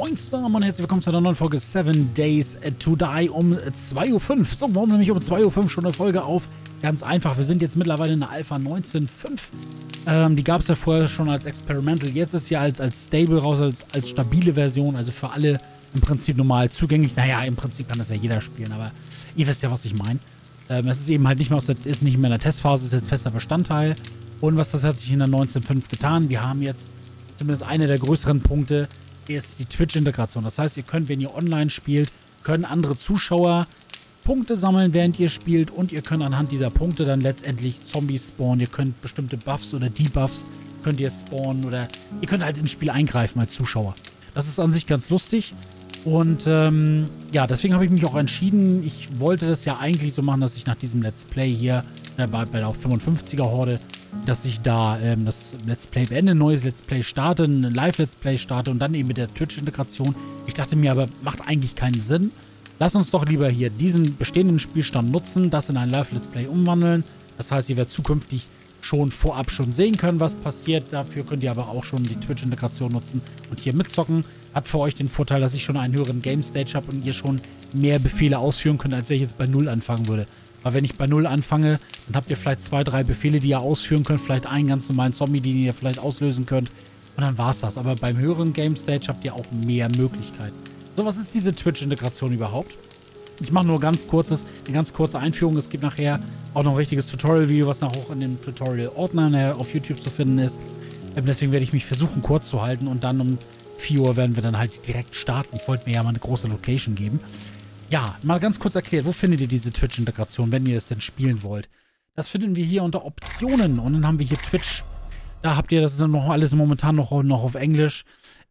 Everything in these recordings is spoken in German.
Moin zusammen und herzlich willkommen zu einer neuen Folge 7 Days to Die um 2.05 Uhr. So, warum nämlich um 2.05 Uhr schon eine Folge auf? Ganz einfach, wir sind jetzt mittlerweile in der Alpha 19.5. Ähm, die gab es ja vorher schon als Experimental. Jetzt ist sie als, als Stable raus, als, als stabile Version, also für alle im Prinzip normal zugänglich. Naja, im Prinzip kann das ja jeder spielen, aber ihr wisst ja, was ich meine. Ähm, es ist eben halt nicht mehr, aus der, ist nicht mehr in der Testphase, ist jetzt fester Bestandteil. Und was das hat sich in der 19.5 getan? Wir haben jetzt zumindest einer der größeren Punkte, ist die Twitch-Integration. Das heißt, ihr könnt, wenn ihr online spielt, können andere Zuschauer Punkte sammeln, während ihr spielt und ihr könnt anhand dieser Punkte dann letztendlich Zombies spawnen. Ihr könnt bestimmte Buffs oder Debuffs könnt ihr spawnen oder ihr könnt halt ins Spiel eingreifen als Zuschauer. Das ist an sich ganz lustig und ähm, ja, deswegen habe ich mich auch entschieden, ich wollte das ja eigentlich so machen, dass ich nach diesem Let's Play hier äh, bei, bei der 55er Horde dass ich da ähm, das Let's Play beende, ein neues Let's Play starte, ein Live-Let's Play starte und dann eben mit der Twitch-Integration. Ich dachte mir aber, macht eigentlich keinen Sinn. Lass uns doch lieber hier diesen bestehenden Spielstand nutzen, das in ein Live-Let's Play umwandeln. Das heißt, ihr werdet zukünftig schon vorab schon sehen können, was passiert. Dafür könnt ihr aber auch schon die Twitch-Integration nutzen und hier mitzocken. Hat für euch den Vorteil, dass ich schon einen höheren Game-Stage habe und ihr schon mehr Befehle ausführen könnt, als wenn ich jetzt bei Null anfangen würde. Weil wenn ich bei Null anfange, dann habt ihr vielleicht zwei, drei Befehle, die ihr ausführen könnt. Vielleicht einen ganz normalen Zombie, den ihr vielleicht auslösen könnt. Und dann war's das. Aber beim höheren Game Stage habt ihr auch mehr Möglichkeiten. So, was ist diese Twitch-Integration überhaupt? Ich mache nur ganz kurzes, eine ganz kurze Einführung. Es gibt nachher auch noch ein richtiges Tutorial-Video, was nachher auch in dem Tutorial-Ordner auf YouTube zu finden ist. Ähm, deswegen werde ich mich versuchen, kurz zu halten. Und dann um 4 Uhr werden wir dann halt direkt starten. Ich wollte mir ja mal eine große Location geben. Ja, mal ganz kurz erklärt, wo findet ihr diese Twitch-Integration, wenn ihr es denn spielen wollt? Das finden wir hier unter Optionen und dann haben wir hier Twitch. Da habt ihr das dann noch alles momentan noch, noch auf Englisch.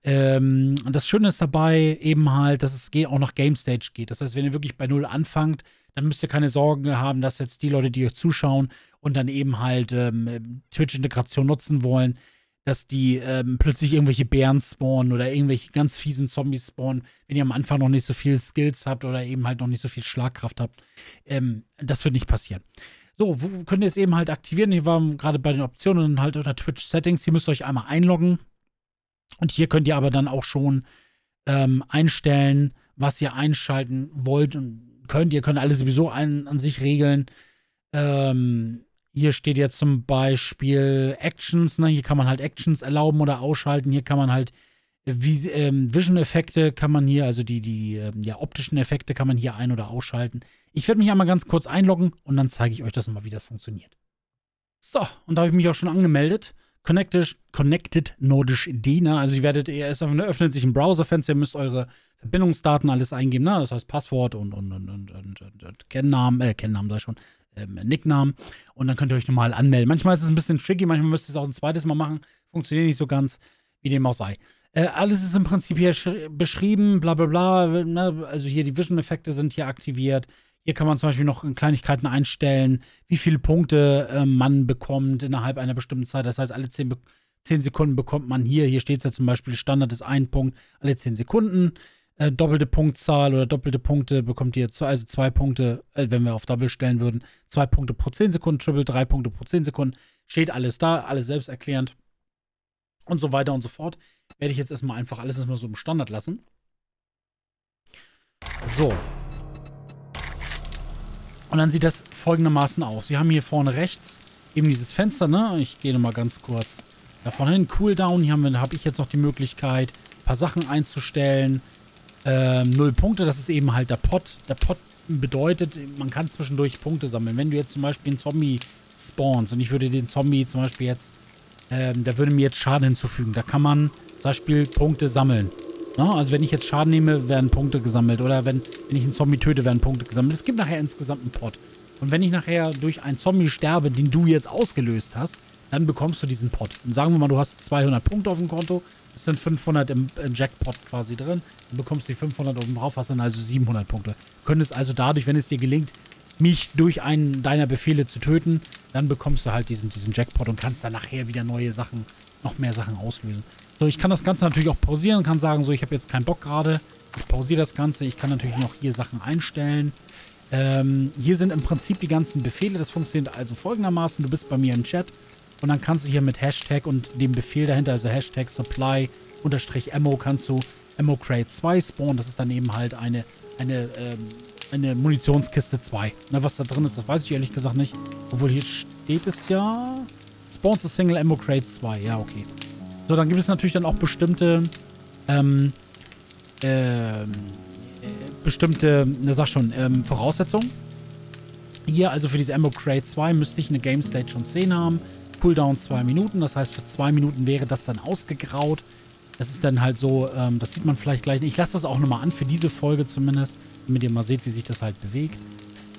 Ähm, und das Schöne ist dabei eben halt, dass es auch nach Game Stage geht. Das heißt, wenn ihr wirklich bei Null anfangt, dann müsst ihr keine Sorgen haben, dass jetzt die Leute, die euch zuschauen und dann eben halt ähm, Twitch-Integration nutzen wollen, dass die ähm, plötzlich irgendwelche Bären spawnen oder irgendwelche ganz fiesen Zombies spawnen, wenn ihr am Anfang noch nicht so viel Skills habt oder eben halt noch nicht so viel Schlagkraft habt. Ähm, das wird nicht passieren. So, wo könnt ihr es eben halt aktivieren? Hier waren gerade bei den Optionen und halt unter Twitch Settings. Hier müsst ihr euch einmal einloggen. Und hier könnt ihr aber dann auch schon ähm, einstellen, was ihr einschalten wollt und könnt. Ihr könnt alles sowieso ein, an sich regeln. Ähm, hier steht jetzt zum Beispiel Actions, ne? Hier kann man halt Actions erlauben oder ausschalten. Hier kann man halt äh, ähm, Vision-Effekte kann man hier, also die, die ähm, ja, optischen Effekte kann man hier ein- oder ausschalten. Ich werde mich einmal ganz kurz einloggen und dann zeige ich euch das mal, wie das funktioniert. So, und da habe ich mich auch schon angemeldet. Connected, Connected Nordisch Diener. Also ihr werdet, es öffnet sich ein Browserfenster, ihr müsst eure Verbindungsdaten alles eingeben, ne? Das heißt Passwort und, und, und, und, und, und Kennnamen, äh, Kennnamen sei schon, ähm, Nicknamen. Und dann könnt ihr euch nochmal anmelden. Manchmal ist es ein bisschen tricky, manchmal müsst ihr es auch ein zweites Mal machen. Funktioniert nicht so ganz, wie dem auch sei. Äh, alles ist im Prinzip hier beschrieben, bla bla bla. Ne? Also hier die Vision-Effekte sind hier aktiviert. Hier kann man zum Beispiel noch Kleinigkeiten einstellen, wie viele Punkte äh, man bekommt innerhalb einer bestimmten Zeit. Das heißt, alle 10, 10 Sekunden bekommt man hier, hier steht es ja zum Beispiel, Standard ist ein Punkt alle 10 Sekunden äh, doppelte Punktzahl oder doppelte Punkte bekommt ihr, zwei, also zwei Punkte, äh, wenn wir auf Double stellen würden, zwei Punkte pro 10 Sekunden, Triple, drei Punkte pro 10 Sekunden. Steht alles da, alles selbsterklärend und so weiter und so fort. Werde ich jetzt erstmal einfach alles erstmal so im Standard lassen. So. Und dann sieht das folgendermaßen aus. Wir haben hier vorne rechts eben dieses Fenster, ne? Ich gehe nochmal ganz kurz da vorne hin. Cooldown. Hier habe hab ich jetzt noch die Möglichkeit, ein paar Sachen einzustellen ähm, null Punkte. Das ist eben halt der Pot. Der Pot bedeutet, man kann zwischendurch Punkte sammeln. Wenn du jetzt zum Beispiel einen Zombie spawnst und ich würde den Zombie zum Beispiel jetzt, ähm, der würde mir jetzt Schaden hinzufügen. Da kann man zum Beispiel Punkte sammeln. Ne? Also wenn ich jetzt Schaden nehme, werden Punkte gesammelt. Oder wenn, wenn ich einen Zombie töte, werden Punkte gesammelt. Es gibt nachher insgesamt einen Pot. Und wenn ich nachher durch einen Zombie sterbe, den du jetzt ausgelöst hast, dann bekommst du diesen Pot. Und sagen wir mal, du hast 200 Punkte auf dem Konto, es sind 500 im, im, Jackpot quasi drin. Dann bekommst du die 500 oben drauf, hast dann also 700 Punkte. Könntest also dadurch, wenn es dir gelingt, mich durch einen deiner Befehle zu töten, dann bekommst du halt diesen, diesen Jackpot und kannst dann nachher wieder neue Sachen, noch mehr Sachen auslösen. So, ich kann das Ganze natürlich auch pausieren, kann sagen, so, ich habe jetzt keinen Bock gerade. Ich pausiere das Ganze. Ich kann natürlich noch hier Sachen einstellen. Ähm, hier sind im Prinzip die ganzen Befehle. Das funktioniert also folgendermaßen. Du bist bei mir im Chat und dann kannst du hier mit Hashtag und dem Befehl dahinter, also Hashtag Supply unterstrich Ammo, kannst du Ammo Crate 2 spawnen. Das ist dann eben halt eine, eine, ähm, eine Munitionskiste 2. Na, was da drin ist, das weiß ich ehrlich gesagt nicht. Obwohl hier steht es ja... Spawns a Single Ammo Crate 2. Ja, okay. So, dann gibt es natürlich dann auch bestimmte... Ähm, ähm, äh, bestimmte, ne, sag schon, ähm, Voraussetzungen. Hier, also für diese Ammo Crate 2, müsste ich eine Game State schon 10 haben. Cooldown 2 Minuten, das heißt, für 2 Minuten wäre das dann ausgegraut. Das ist dann halt so, ähm, das sieht man vielleicht gleich. Ich lasse das auch nochmal an, für diese Folge zumindest, damit ihr mal seht, wie sich das halt bewegt.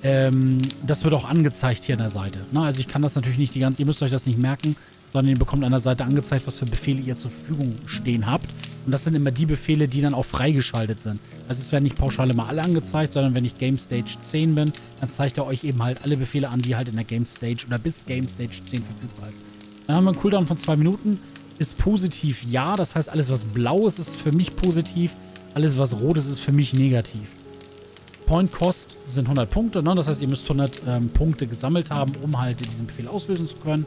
Ähm, das wird auch angezeigt hier an der Seite. Na, also ich kann das natürlich nicht die ganze, ihr müsst euch das nicht merken, sondern ihr bekommt an der Seite angezeigt, was für Befehle ihr zur Verfügung stehen habt. Und das sind immer die Befehle, die dann auch freigeschaltet sind. Also es werden nicht pauschal immer alle angezeigt, sondern wenn ich Game Stage 10 bin, dann zeigt er euch eben halt alle Befehle an, die halt in der Game Stage oder bis Game Stage 10 verfügbar ist. Dann haben wir einen Cooldown von 2 Minuten. Ist positiv ja, das heißt alles was blau ist, ist für mich positiv. Alles was rot ist, ist für mich negativ. Point Cost sind 100 Punkte, ne? das heißt ihr müsst 100 ähm, Punkte gesammelt haben, um halt diesen Befehl auslösen zu können.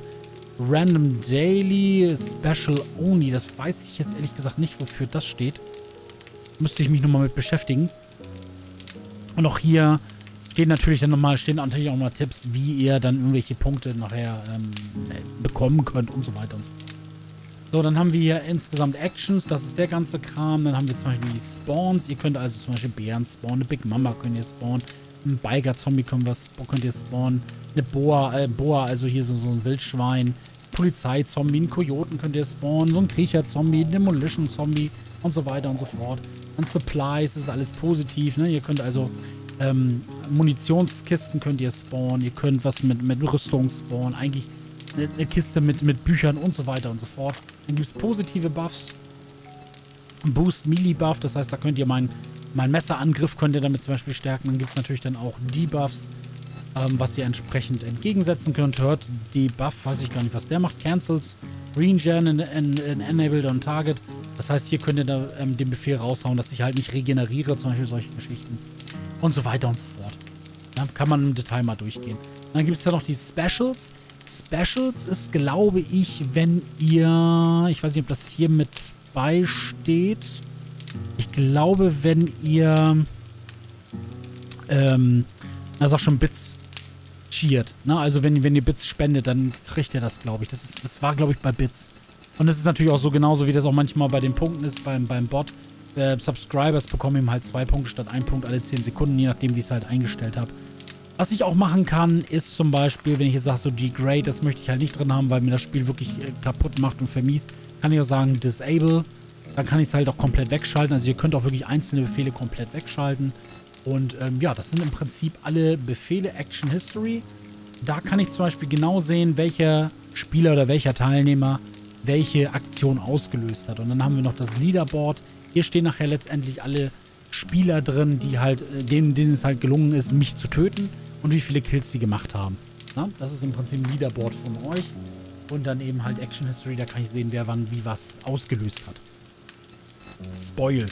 Random Daily, Special Only. Das weiß ich jetzt ehrlich gesagt nicht, wofür das steht. Müsste ich mich nochmal mit beschäftigen. Und auch hier stehen natürlich dann nochmal, stehen natürlich auch mal Tipps, wie ihr dann irgendwelche Punkte nachher ähm, bekommen könnt und so weiter und so fort. So, dann haben wir hier insgesamt Actions, das ist der ganze Kram. Dann haben wir zum Beispiel die Spawns. Ihr könnt also zum Beispiel Bären spawnen, eine Big Mama könnt ihr spawnen, ein Biker-Zombie könnt ihr spawnen, eine Boa, äh, Boa, also hier so, so ein Wildschwein, Polizeizombie, einen Kojoten könnt ihr spawnen, so ein Kriecher-Zombie, Demolition-Zombie und so weiter und so fort. Dann Supplies, ist alles positiv, ne? Ihr könnt also ähm, Munitionskisten könnt ihr spawnen, ihr könnt was mit, mit Rüstung spawnen, eigentlich eine, eine Kiste mit, mit Büchern und so weiter und so fort. Dann gibt es positive Buffs. Boost Melee Buff, das heißt, da könnt ihr meinen mein Messerangriff könnt ihr damit zum Beispiel stärken. Dann gibt es natürlich dann auch Debuffs, ähm, was ihr entsprechend entgegensetzen könnt. Hört die Buff, weiß ich gar nicht, was der macht. Cancels, Regen in, in, in Enabled on Target. Das heißt, hier könnt ihr da, ähm, den Befehl raushauen, dass ich halt nicht regeneriere, zum Beispiel solche Geschichten. Und so weiter und so fort. Ja, kann man im Detail mal durchgehen. Dann gibt es ja noch die Specials. Specials ist, glaube ich, wenn ihr, ich weiß nicht, ob das hier mit beisteht. Ich glaube, wenn ihr, ähm, na sag schon, Bits cheert. Ne? Also wenn, wenn ihr Bits spendet, dann kriegt ihr das, glaube ich. Das, ist, das war, glaube ich, bei Bits. Und das ist natürlich auch so genauso, wie das auch manchmal bei den Punkten ist, beim, beim Bot. Äh, Subscribers bekommen eben halt zwei Punkte statt ein Punkt alle 10 Sekunden, je nachdem, wie ich es halt eingestellt habe. Was ich auch machen kann, ist zum Beispiel, wenn ich jetzt sage, so Degrade, das möchte ich halt nicht drin haben, weil mir das Spiel wirklich äh, kaputt macht und vermiest, kann ich auch sagen, Disable. Dann kann ich es halt auch komplett wegschalten. Also ihr könnt auch wirklich einzelne Befehle komplett wegschalten. Und ähm, ja, das sind im Prinzip alle Befehle Action History. Da kann ich zum Beispiel genau sehen, welcher Spieler oder welcher Teilnehmer welche Aktion ausgelöst hat. Und dann haben wir noch das Leaderboard. Hier stehen nachher letztendlich alle Spieler drin, die halt, äh, denen, denen es halt gelungen ist, mich zu töten und wie viele Kills sie gemacht haben. Na, das ist im Prinzip ein Leaderboard von euch. Und dann eben halt Action History, da kann ich sehen, wer wann wie was ausgelöst hat. Spoil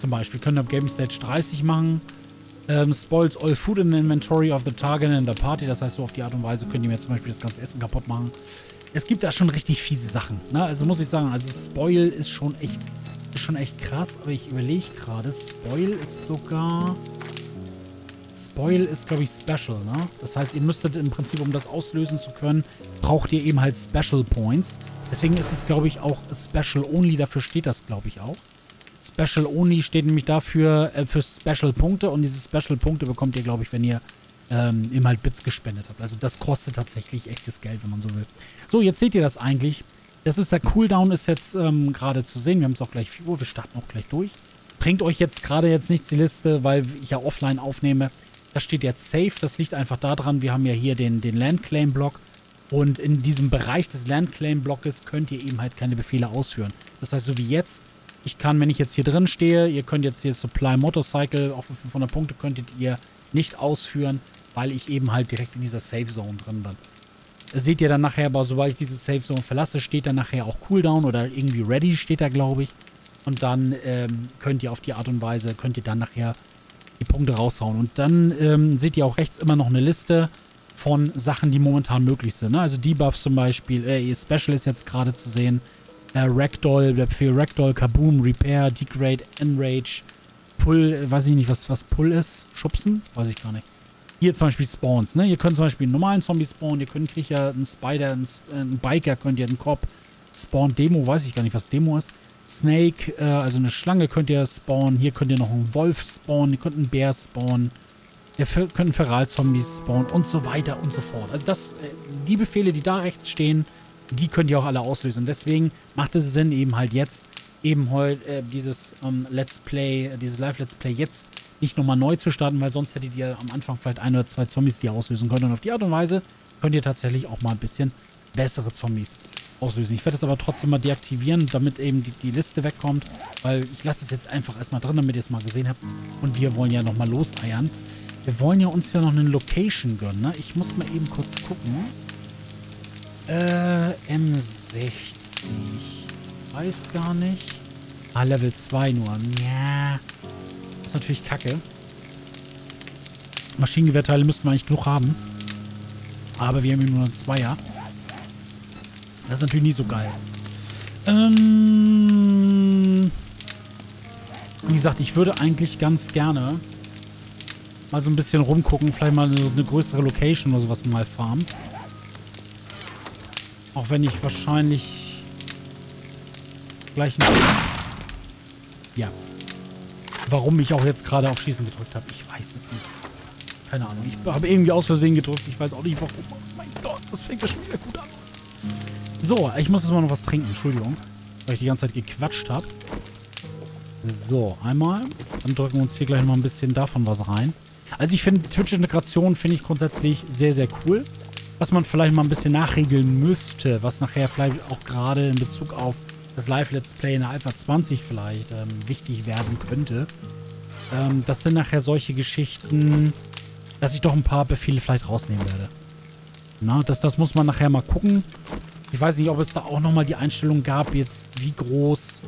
zum Beispiel. Können ab Game Stage 30 machen. Ähm, spoils all food in the inventory of the target in the party. Das heißt, so auf die Art und Weise könnt ihr mir zum Beispiel das ganze Essen kaputt machen. Es gibt da schon richtig fiese Sachen. Ne? Also muss ich sagen, also Spoil ist schon echt, ist schon echt krass. Aber ich überlege gerade, Spoil ist sogar... Spoil ist, glaube ich, Special, ne? Das heißt, ihr müsstet im Prinzip, um das auslösen zu können, braucht ihr eben halt Special Points. Deswegen ist es, glaube ich, auch Special Only. Dafür steht das, glaube ich, auch. Special Only steht nämlich dafür äh, für Special Punkte und diese Special Punkte bekommt ihr, glaube ich, wenn ihr ähm, eben halt Bits gespendet habt. Also das kostet tatsächlich echtes Geld, wenn man so will. So, jetzt seht ihr das eigentlich. Das ist der Cooldown, ist jetzt ähm, gerade zu sehen. Wir haben es auch gleich 4 Uhr, wir starten auch gleich durch. Bringt euch jetzt gerade jetzt nichts die Liste, weil ich ja offline aufnehme. Das steht jetzt safe. Das liegt einfach daran, wir haben ja hier den, den Landclaim-Block. Und in diesem Bereich des Landclaim-Blockes könnt ihr eben halt keine Befehle ausführen. Das heißt, so wie jetzt ich kann, wenn ich jetzt hier drin stehe, ihr könnt jetzt hier Supply Motorcycle, auch für 500 Punkte könntet ihr nicht ausführen, weil ich eben halt direkt in dieser Safe Zone drin bin. Das seht ihr dann nachher, aber sobald ich diese Safe Zone verlasse, steht dann nachher auch Cooldown oder irgendwie Ready steht da, glaube ich. Und dann ähm, könnt ihr auf die Art und Weise, könnt ihr dann nachher die Punkte raushauen. Und dann ähm, seht ihr auch rechts immer noch eine Liste von Sachen, die momentan möglich sind. Ne? Also Debuffs zum Beispiel, äh, Special ist jetzt gerade zu sehen. Äh, Ragdoll, der Befehl Ragdoll, Kaboom, Repair, Degrade, Enrage, Pull, äh, weiß ich nicht, was, was Pull ist. Schubsen? Weiß ich gar nicht. Hier zum Beispiel Spawns, ne? Ihr könnt zum Beispiel einen normalen Zombie spawnen, ihr könnt Kriecher, einen Spider, einen, einen Biker, könnt ihr einen Cop spawnen. Demo, weiß ich gar nicht, was Demo ist. Snake, äh, also eine Schlange könnt ihr spawnen. Hier könnt ihr noch einen Wolf spawnen, ihr könnt einen Bär spawnen. Ihr könnt Feral-Zombies spawnen und so weiter und so fort. Also das, äh, die Befehle, die da rechts stehen, die könnt ihr auch alle auslösen. deswegen macht es Sinn, eben halt jetzt, eben heute äh, dieses ähm, Let's Play, äh, dieses Live-Let's Play jetzt nicht nochmal neu zu starten, weil sonst hättet ihr am Anfang vielleicht ein oder zwei Zombies, die ihr auslösen könnt. Und auf die Art und Weise könnt ihr tatsächlich auch mal ein bisschen bessere Zombies auslösen. Ich werde das aber trotzdem mal deaktivieren, damit eben die, die Liste wegkommt, weil ich lasse es jetzt einfach erstmal drin, damit ihr es mal gesehen habt. Und wir wollen ja nochmal loseiern. Wir wollen ja uns ja noch eine Location gönnen, ne? Ich muss mal eben kurz gucken. Äh, M60. Weiß gar nicht. Ah, Level 2 nur. Ja. Das ist natürlich kacke. Maschinengewehrteile müssten wir eigentlich genug haben. Aber wir haben eben nur einen Zweier. Das ist natürlich nie so geil. Ähm, wie gesagt, ich würde eigentlich ganz gerne mal so ein bisschen rumgucken. Vielleicht mal eine größere Location oder sowas mal farmen. Auch wenn ich wahrscheinlich gleich... Ja. Warum ich auch jetzt gerade auf Schießen gedrückt habe, ich weiß es nicht. Keine Ahnung. Ich habe irgendwie aus Versehen gedrückt. Ich weiß auch nicht warum. Oh mein Gott, das fängt ja schon wieder gut an. So, ich muss jetzt mal noch was trinken. Entschuldigung. Weil ich die ganze Zeit gequatscht habe. So, einmal. Dann drücken wir uns hier gleich mal ein bisschen davon was rein. Also ich finde, Twitch-Integration finde ich grundsätzlich sehr, sehr cool was man vielleicht mal ein bisschen nachregeln müsste, was nachher vielleicht auch gerade in Bezug auf das Live-Let's Play in der Alpha 20 vielleicht ähm, wichtig werden könnte. Ähm, das sind nachher solche Geschichten, dass ich doch ein paar Befehle vielleicht rausnehmen werde. Na, das, das muss man nachher mal gucken. Ich weiß nicht, ob es da auch nochmal die Einstellung gab, jetzt wie groß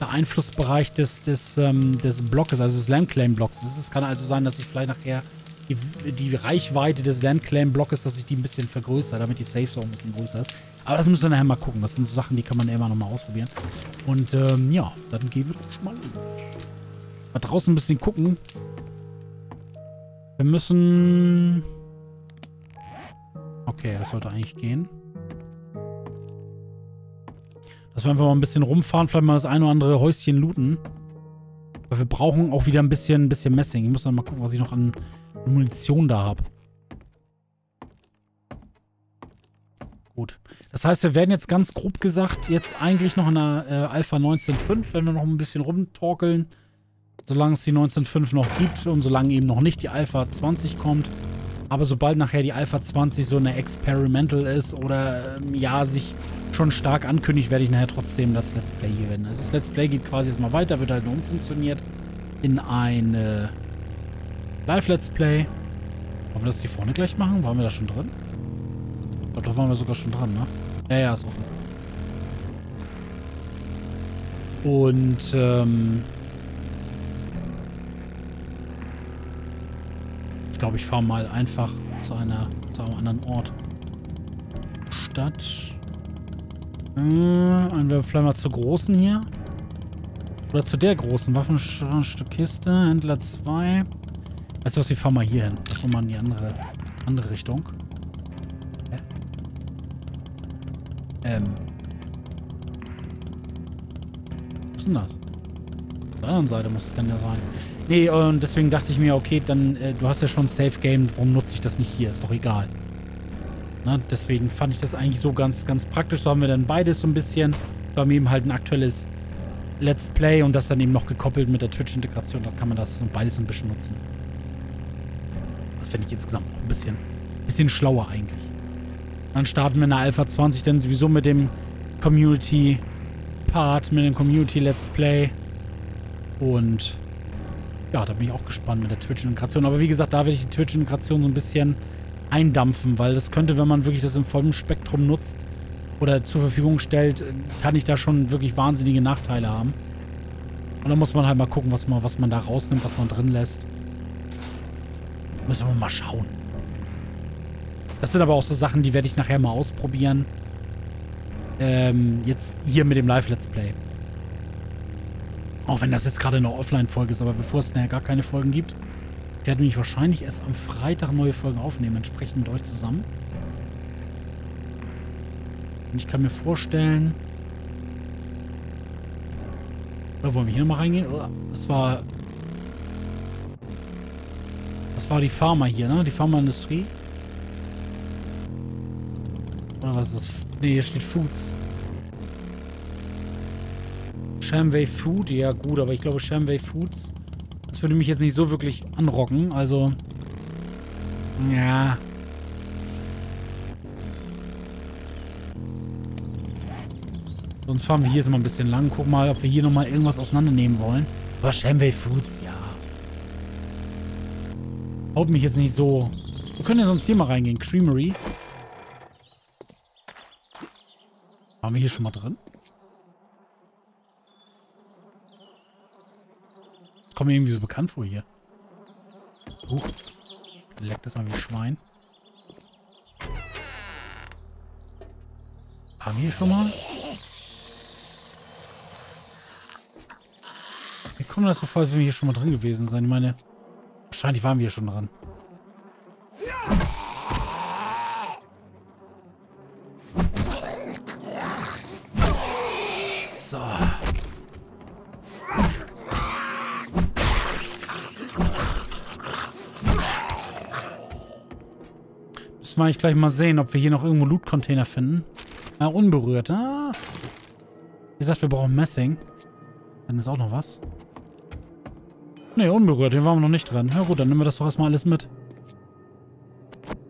der Einflussbereich des, des, ähm, des Blockes, also des Landclaim-Blocks ist. Es kann also sein, dass ich vielleicht nachher die, die Reichweite des Landclaim-Blockes, dass ich die ein bisschen vergrößere, damit die Safe Zone ein bisschen größer ist. Aber das müssen wir nachher mal gucken. Das sind so Sachen, die kann man immer noch mal ausprobieren. Und ähm, ja, dann gehen wir doch schon mal los. Mal draußen ein bisschen gucken. Wir müssen... Okay, das sollte eigentlich gehen. Dass wir einfach mal ein bisschen rumfahren, vielleicht mal das eine oder andere Häuschen looten. Weil wir brauchen auch wieder ein bisschen, ein bisschen Messing. Ich muss dann mal gucken, was ich noch an Munition da habe. Gut. Das heißt, wir werden jetzt ganz grob gesagt jetzt eigentlich noch in der äh, Alpha 19.5, wenn wir noch ein bisschen rumtorkeln, solange es die 19.5 noch gibt und solange eben noch nicht die Alpha 20 kommt. Aber sobald nachher die Alpha 20 so eine Experimental ist oder ähm, ja, sich schon stark ankündigt, werde ich nachher trotzdem das Let's Play hier wenden. Also das Let's Play geht quasi erstmal weiter, wird halt nur umfunktioniert in eine Live-Let's Play. Wollen wir das hier vorne gleich machen? Waren wir da schon drin? Ich glaube, da waren wir sogar schon dran, ne? Ja, ja, ist offen. Und, ähm... Ich glaube, ich fahre mal einfach zu einer, zu einem anderen Ort. Stadt. Äh, vielleicht mal zur großen hier. Oder zu der großen. Waffenstückkiste. Händler 2. Weißt du was, wir fahren mal hier hin. Wir fahren mal in die andere, andere Richtung. Hä? Ähm. Was ist denn das? Auf der anderen Seite muss es dann ja sein. Nee, und deswegen dachte ich mir, okay, dann, äh, du hast ja schon ein Safe Game, warum nutze ich das nicht hier? Ist doch egal. Na, deswegen fand ich das eigentlich so ganz, ganz praktisch. So haben wir dann beides so ein bisschen. Wir haben eben halt ein aktuelles Let's Play und das dann eben noch gekoppelt mit der Twitch-Integration. Da kann man das beides so ein bisschen nutzen. Das fände ich insgesamt auch ein bisschen, bisschen schlauer eigentlich. Dann starten wir in der Alpha 20 dann sowieso mit dem Community-Part, mit dem Community-Let's Play. Und ja, da bin ich auch gespannt mit der Twitch-Integration. Aber wie gesagt, da werde ich die Twitch-Integration so ein bisschen eindampfen, weil das könnte, wenn man wirklich das im vollen Spektrum nutzt oder zur Verfügung stellt, kann ich da schon wirklich wahnsinnige Nachteile haben. Und dann muss man halt mal gucken, was man, was man da rausnimmt, was man drin lässt. Müssen wir mal schauen. Das sind aber auch so Sachen, die werde ich nachher mal ausprobieren. Ähm, jetzt hier mit dem Live-Let's Play. Auch wenn das jetzt gerade eine Offline-Folge ist, aber bevor es nachher gar keine Folgen gibt, werden wir wahrscheinlich erst am Freitag neue Folgen aufnehmen, entsprechend mit euch zusammen. Und ich kann mir vorstellen... Oder wollen wir hier nochmal reingehen? Das war... War die Pharma hier, ne? Die Pharmaindustrie. Oder was ist das? Ne, hier steht Foods. Shamway Food, ja gut, aber ich glaube Shamway Foods, das würde mich jetzt nicht so wirklich anrocken, also, ja. Sonst fahren wir hier jetzt mal ein bisschen lang. Guck mal, ob wir hier nochmal irgendwas auseinandernehmen wollen. Aber Shamway Foods, ja. Haut mich jetzt nicht so. Wir können ja sonst hier mal reingehen. Creamery. Waren wir hier schon mal drin? Das kommt mir irgendwie so bekannt vor hier. Uh, leckt das mal wie Schwein. Waren wir hier schon mal? Wie kommt das so vor, als wenn wir hier schon mal drin gewesen sein? Ich meine, wahrscheinlich waren wir schon dran. So. Müssen wir eigentlich gleich mal sehen, ob wir hier noch irgendwo Loot-Container finden. Ah, unberührt. Ah. Wie gesagt, wir brauchen Messing. Dann ist auch noch was. Ne, unberührt. Hier waren wir noch nicht dran. Na gut, dann nehmen wir das doch erstmal alles mit.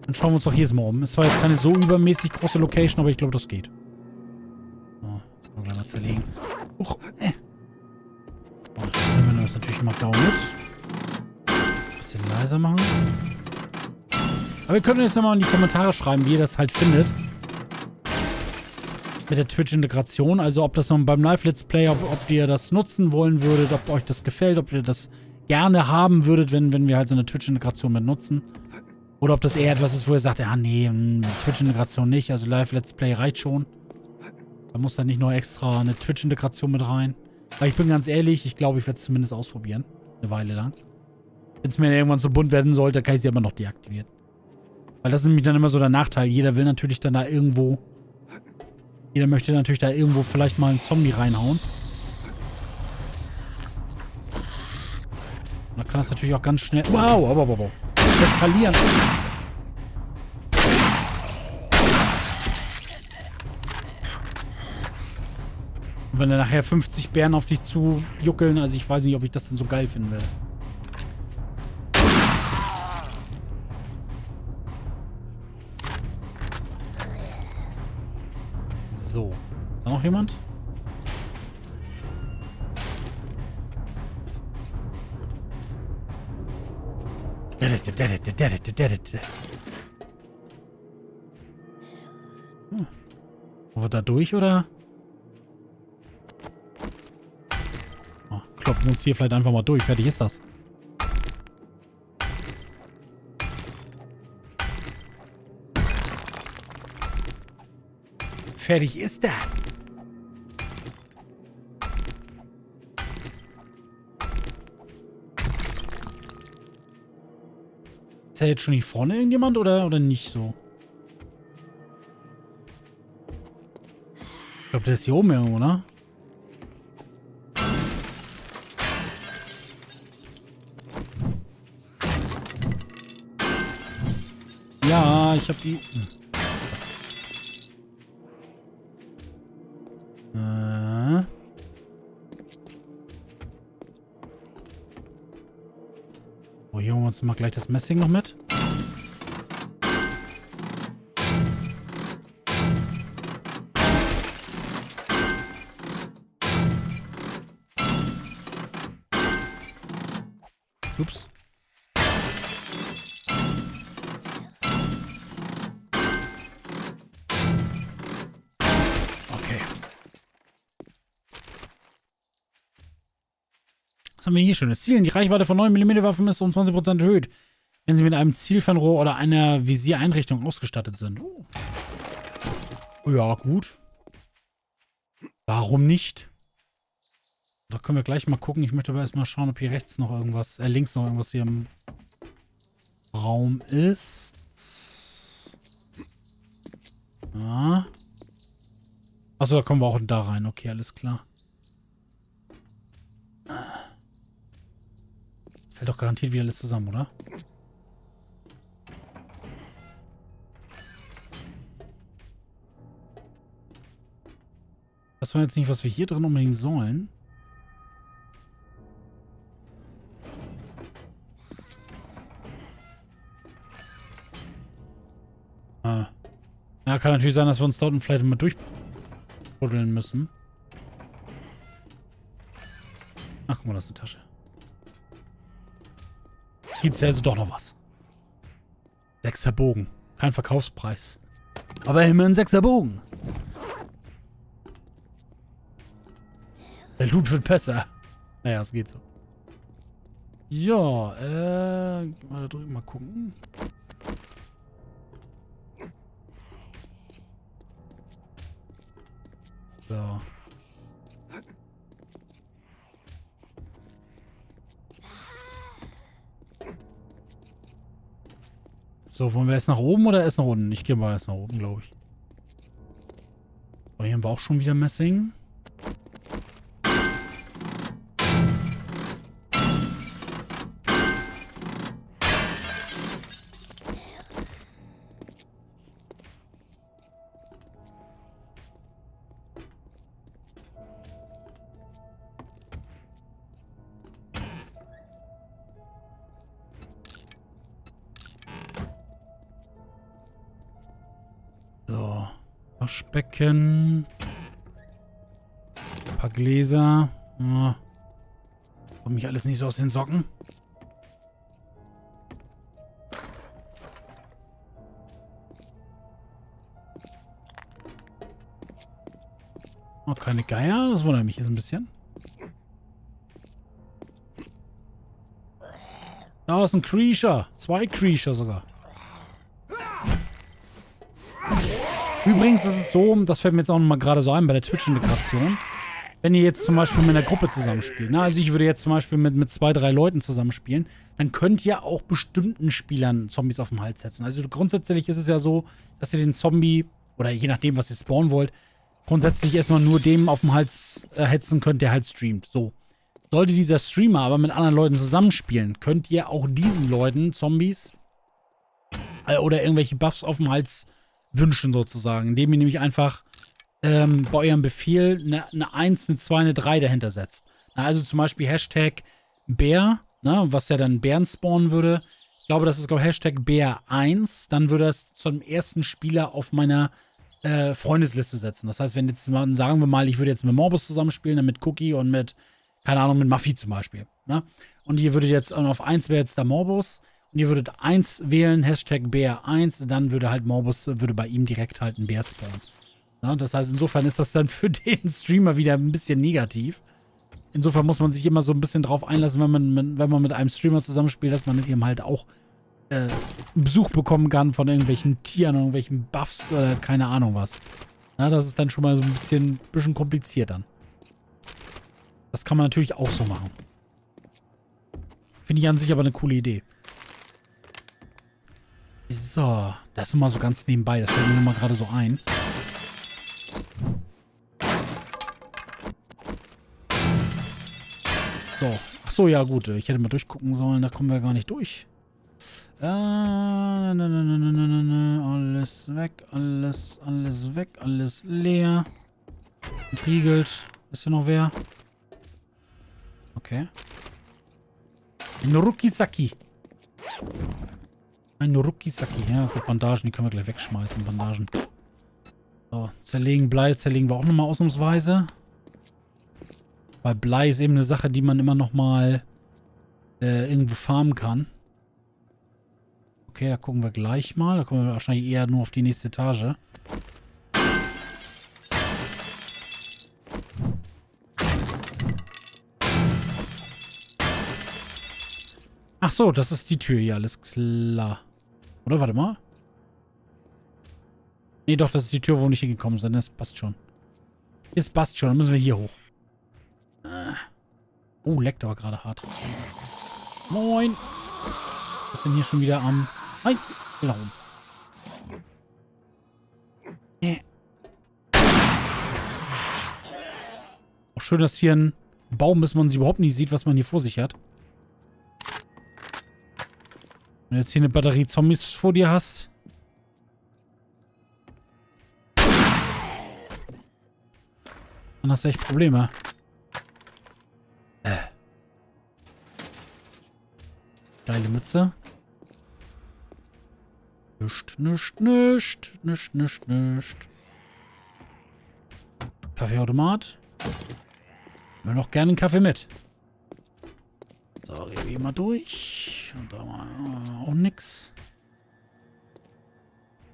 Dann schauen wir uns doch hier mal um. Es war jetzt keine so übermäßig große Location, aber ich glaube, das geht. So, gleich mal zerlegen. Uch, äh. Dann nehmen wir das natürlich mal down mit. Bisschen leiser machen. Aber ihr könnt jetzt ja mal in die Kommentare schreiben, wie ihr das halt findet. Mit der Twitch-Integration. Also ob das noch beim Live-Let's Play, ob, ob ihr das nutzen wollen würdet, ob euch das gefällt, ob ihr das gerne haben würdet, wenn, wenn wir halt so eine Twitch-Integration mit nutzen. Oder ob das eher etwas ist, wo ihr sagt, ja, nee, hm, Twitch-Integration nicht, also Live-Let's Play reicht schon. Da muss dann nicht noch extra eine Twitch-Integration mit rein. Weil ich bin ganz ehrlich, ich glaube, ich werde es zumindest ausprobieren. Eine Weile lang. Wenn es mir irgendwann zu bunt werden sollte, kann ich sie aber noch deaktivieren. Weil das ist nämlich dann immer so der Nachteil. Jeder will natürlich dann da irgendwo... Jeder möchte natürlich da irgendwo vielleicht mal einen Zombie reinhauen. Und da kann das natürlich auch ganz schnell... Wow, wow, wow, wow. Eskalieren. Und wenn dann nachher 50 Bären auf dich zu juckeln, also ich weiß nicht, ob ich das dann so geil finden werde. So. Da noch jemand? Wollen wir da durch, oder? Oh, kloppen wir uns hier vielleicht einfach mal durch. Fertig ist das. Fertig ist das. Ist ja jetzt schon hier vorne irgendjemand oder, oder nicht so? Ich glaube, der ist hier oben irgendwo, ne? Ja, ich habe die... Hm. Oh, hier holen wir uns mal gleich das Messing noch mit. Haben wir hier schönes? Zielen. Die Reichweite von 9 mm Waffen ist um 20% erhöht, wenn sie mit einem Zielfernrohr oder einer Visiereinrichtung ausgestattet sind. Oh. Ja, gut. Warum nicht? Da können wir gleich mal gucken. Ich möchte aber erstmal schauen, ob hier rechts noch irgendwas, äh, links noch irgendwas hier im Raum ist. Ja. Achso, da kommen wir auch da rein. Okay, alles klar. Fällt doch garantiert wieder alles zusammen, oder? Das war jetzt nicht, was wir hier drin unbedingt sollen. Ah. Ja, kann natürlich sein, dass wir uns dort vielleicht mal durchbuddeln müssen. Ach, guck mal, das ist eine Tasche. Gibt es ja also doch noch was. Sechser Bogen. Kein Verkaufspreis. Aber immerhin sechser Bogen. Der Loot wird besser. Naja, es geht so. Ja, äh, mal da drüben mal gucken. So. So, wollen wir erst nach oben oder erst nach unten? Ich gehe mal erst nach oben, glaube ich. So, hier haben wir auch schon wieder Messing. Waschbecken. Ein paar Gläser. Ja. Kommt mich alles nicht so aus den Socken. Oh, keine Geier? Das wundert mich jetzt ein bisschen. Da ist ein Creature. Zwei Creature sogar. Übrigens ist es so, das fällt mir jetzt auch nochmal gerade so ein bei der Twitch-Integration. Wenn ihr jetzt zum Beispiel mit einer Gruppe zusammenspielt, ne? also ich würde jetzt zum Beispiel mit, mit zwei, drei Leuten zusammenspielen, dann könnt ihr auch bestimmten Spielern Zombies auf den Hals setzen. Also grundsätzlich ist es ja so, dass ihr den Zombie, oder je nachdem, was ihr spawnen wollt, grundsätzlich erstmal nur dem auf den Hals äh, hetzen könnt, der halt streamt. So. Sollte dieser Streamer aber mit anderen Leuten zusammenspielen, könnt ihr auch diesen Leuten Zombies äh, oder irgendwelche Buffs auf dem Hals wünschen sozusagen, indem ihr nämlich einfach ähm, bei eurem Befehl eine, eine 1, eine 2, eine 3 dahinter setzt. Na, also zum Beispiel Hashtag Bär, ne, was ja dann Bären spawnen würde. Ich glaube, das ist, glaube Hashtag Bär 1. Dann würde das zum ersten Spieler auf meiner äh, Freundesliste setzen. Das heißt, wenn jetzt mal, sagen wir mal, ich würde jetzt mit Morbus zusammenspielen, dann mit Cookie und mit, keine Ahnung, mit Maffi zum Beispiel. Ne? Und ihr würdet jetzt, auf 1 wäre jetzt der Morbus und ihr würdet 1 wählen, Hashtag Bär1, dann würde halt Morbus, würde bei ihm direkt halt ein Bär spawnen. Ja, das heißt, insofern ist das dann für den Streamer wieder ein bisschen negativ. Insofern muss man sich immer so ein bisschen drauf einlassen, wenn man, wenn man mit einem Streamer zusammenspielt, dass man mit ihm halt auch äh, Besuch bekommen kann von irgendwelchen Tieren, irgendwelchen Buffs, äh, keine Ahnung was. Ja, das ist dann schon mal so ein bisschen, bisschen kompliziert dann. Das kann man natürlich auch so machen. Finde ich an sich aber eine coole Idee. So, das ist mal so ganz nebenbei. Das fällt mir nur mal gerade so ein. So. Ach so, ja gut. Ich hätte mal durchgucken sollen. Da kommen wir gar nicht durch. Äh, na, na, na, na, na, na. Alles weg. Alles, alles weg. Alles leer. Entriegelt. Ist hier noch wer? Okay. Norukisaki. Ein Rukisaki. Ja, gut, Bandagen, die können wir gleich wegschmeißen. Bandagen. So, zerlegen Blei, zerlegen wir auch nochmal ausnahmsweise. Weil Blei ist eben eine Sache, die man immer nochmal äh, irgendwo farmen kann. Okay, da gucken wir gleich mal. Da kommen wir wahrscheinlich eher nur auf die nächste Etage. Ach so, das ist die Tür hier, alles klar. Oder? Warte mal. Nee, doch, das ist die Tür, wo wir nicht hingekommen sind. Das passt schon. Ist passt schon. Dann müssen wir hier hoch. Oh, leckt aber gerade hart. Moin. Was ist denn hier schon wieder am... Nein, will nach oben. Äh. Auch schön, dass hier ein Baum ist, man sie überhaupt nicht sieht, was man hier vor sich hat. Wenn du jetzt hier eine Batterie Zombies vor dir hast. Dann hast du echt Probleme. Äh. Geile Mütze. Nischt, nischt, nischt, nischt, nischt, nischt. Kaffeeautomat. Ich will noch gerne einen Kaffee mit. So, gehen wir mal durch. Und da mal auch nix.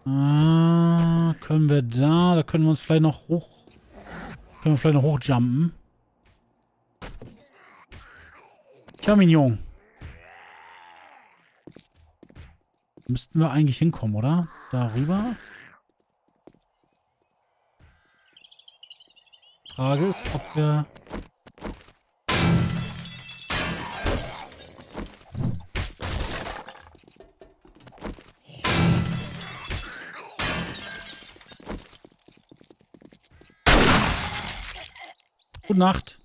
Ah, können wir da, da können wir uns vielleicht noch hoch, können wir vielleicht noch hochjumpen. Tja, Mignon. Müssten wir eigentlich hinkommen, oder? Darüber. Frage ist, ob wir... Gute Nacht.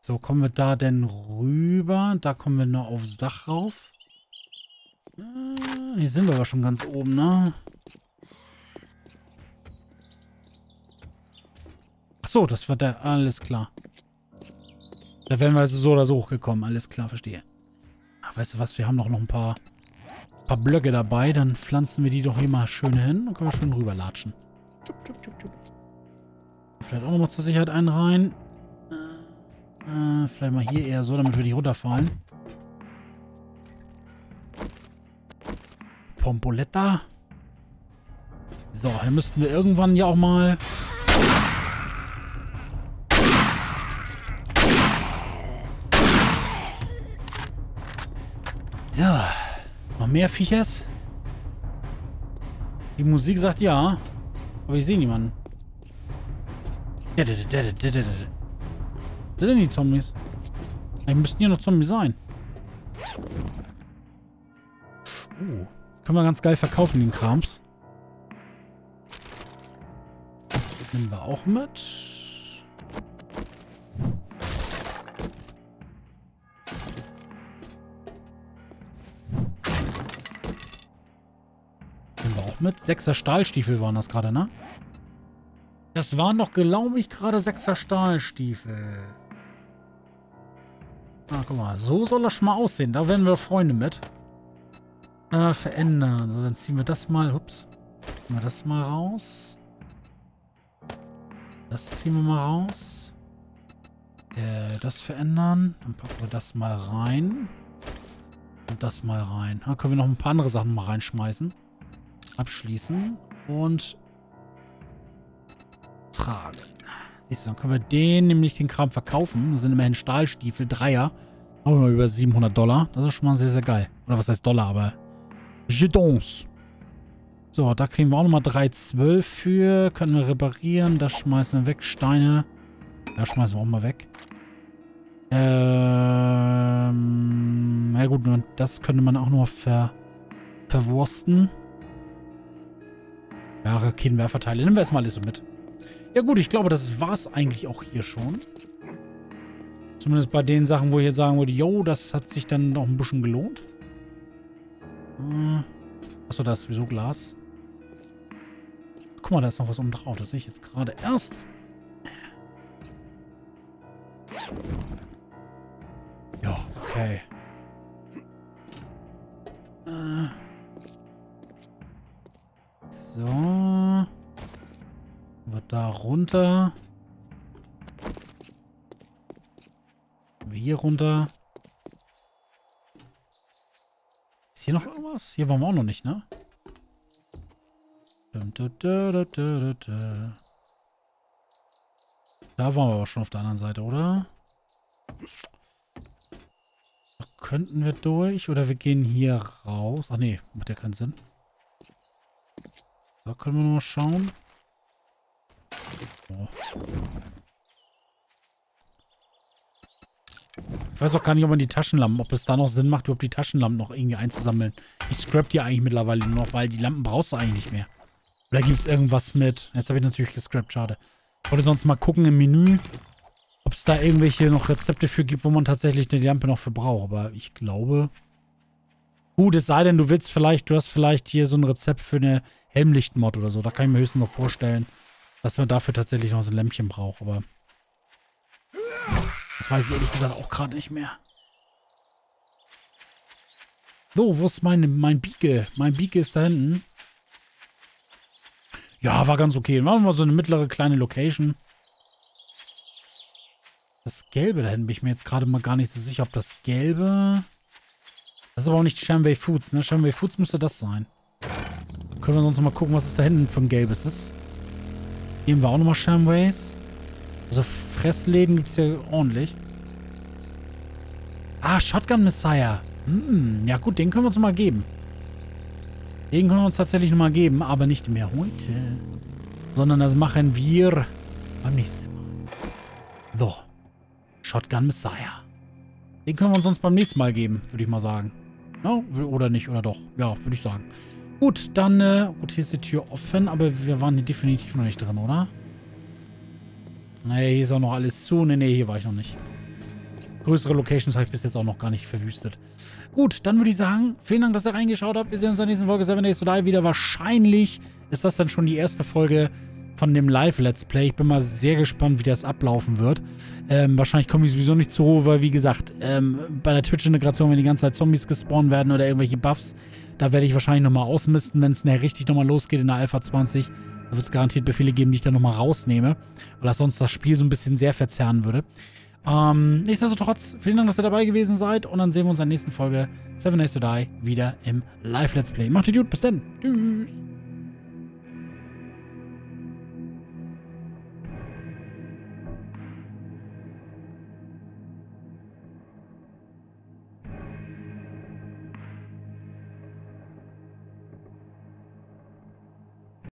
So, kommen wir da denn rüber? Da kommen wir nur aufs Dach rauf. Hier sind wir aber schon ganz oben, ne? Ach so, das war der. Alles klar. Da wären wir also so oder so hochgekommen. Alles klar, verstehe. Ach, weißt du was? Wir haben doch noch ein paar, paar Blöcke dabei. Dann pflanzen wir die doch hier mal schön hin. und können wir schön rüberlatschen. Vielleicht auch nochmal zur Sicherheit einen rein. Äh, vielleicht mal hier eher so, damit wir die runterfallen. Pompoletta. So, hier müssten wir irgendwann ja auch mal... So. Noch mehr Viechers? Die Musik sagt ja. Aber ich sehe niemanden. Sind denn die Zombies? Eigentlich müssten hier noch Zombies sein. Uh. Können wir ganz geil verkaufen, den Krams. Nehmen wir auch mit. Nehmen wir auch mit. Sechser Stahlstiefel waren das gerade, ne? Das waren doch, glaube ich, gerade sechser Stahlstiefel. Ah, guck mal. So soll das schon mal aussehen. Da werden wir Freunde mit. Äh, verändern. So, dann ziehen wir das mal. Ups. Ziehen wir das mal raus. Das ziehen wir mal raus. Äh, das verändern. Dann packen wir das mal rein. Und das mal rein. Da können wir noch ein paar andere Sachen mal reinschmeißen. Abschließen. Und tragen. Siehst du, dann können wir den, nämlich den Kram verkaufen. Das sind immerhin Stahlstiefel, Dreier. Auch immer über 700 Dollar. Das ist schon mal sehr, sehr geil. Oder was heißt Dollar, aber Jetons. So, da kriegen wir auch nochmal 3,12 für. Können wir reparieren. Das schmeißen wir weg. Steine. Da schmeißen wir auch mal weg. Ähm. Na gut, das könnte man auch noch ver, verwursten. Ja, Raketenwerferteile. Nehmen wir erstmal alles so mit. Ja gut, ich glaube, das war es eigentlich auch hier schon. Zumindest bei den Sachen, wo ich jetzt sagen würde, yo, das hat sich dann noch ein bisschen gelohnt. Hm. Achso, da ist sowieso Glas. Guck mal, da ist noch was oben drauf. Das sehe ich jetzt gerade erst. Ja, okay. Äh. So. Da runter. Wir hier runter. hier noch irgendwas? Hier waren wir auch noch nicht, ne? Da waren wir aber schon auf der anderen Seite, oder? Könnten wir durch? Oder wir gehen hier raus? Ach nee, macht ja keinen Sinn. Da können wir noch mal schauen. Ne? Ich weiß auch gar nicht, ob man die Taschenlampen, ob es da noch Sinn macht, überhaupt die Taschenlampen noch irgendwie einzusammeln. Ich scrap die eigentlich mittlerweile nur noch, weil die Lampen brauchst du eigentlich nicht mehr. Oder gibt es irgendwas mit? Jetzt habe ich natürlich gescrapped, schade. Ich wollte sonst mal gucken im Menü, ob es da irgendwelche noch Rezepte für gibt, wo man tatsächlich eine Lampe noch für braucht. Aber ich glaube... Gut, es sei denn, du willst vielleicht, du hast vielleicht hier so ein Rezept für eine Helmlichtmod oder so. Da kann ich mir höchstens noch vorstellen, dass man dafür tatsächlich noch so ein Lämpchen braucht. Aber das weiß ich ehrlich gesagt auch gerade nicht mehr. So, wo ist meine, mein Bieke? Mein Bieke ist da hinten. Ja, war ganz okay. Machen wir so eine mittlere kleine Location. Das Gelbe da hinten bin ich mir jetzt gerade mal gar nicht so sicher, ob das Gelbe... Das ist aber auch nicht Shamway Foods, ne? Shamway Foods müsste das sein. Können wir sonst mal gucken, was es da hinten für ein Gelbes ist. Hier haben wir auch nochmal Shamways. Also Fressläden gibt es ja ordentlich. Ah, Shotgun Messiah. Hm, ja gut, den können wir uns mal geben. Den können wir uns tatsächlich nochmal geben, aber nicht mehr heute. Sondern das machen wir beim nächsten Mal. So. Shotgun Messiah. Den können wir uns sonst beim nächsten Mal geben, würde ich mal sagen. No? Oder nicht, oder doch. Ja, würde ich sagen. Gut, dann, äh, gut, hier ist die Tür offen, aber wir waren hier definitiv noch nicht drin, oder? Nee, hier ist auch noch alles zu. Nee, nee, hier war ich noch nicht. Größere Locations habe ich bis jetzt auch noch gar nicht verwüstet. Gut, dann würde ich sagen, vielen Dank, dass ihr reingeschaut habt. Wir sehen uns in der nächsten Folge 7 Days to Die wieder. Wahrscheinlich ist das dann schon die erste Folge von dem Live-Let's Play. Ich bin mal sehr gespannt, wie das ablaufen wird. Ähm, wahrscheinlich komme ich sowieso nicht zur Ruhe, weil wie gesagt, ähm, bei der Twitch-Integration, wenn die ganze Zeit Zombies gespawnt werden oder irgendwelche Buffs, da werde ich wahrscheinlich nochmal ausmisten, wenn es nachher richtig nochmal losgeht in der Alpha 20. Da wird es garantiert Befehle geben, die ich dann nochmal rausnehme, weil das sonst das Spiel so ein bisschen sehr verzerren würde. Ähm, nichtsdestotrotz, vielen Dank, dass ihr dabei gewesen seid und dann sehen wir uns in der nächsten Folge 7 Days to Die wieder im Live-Let's Play. Macht es gut, bis dann. Tschüss.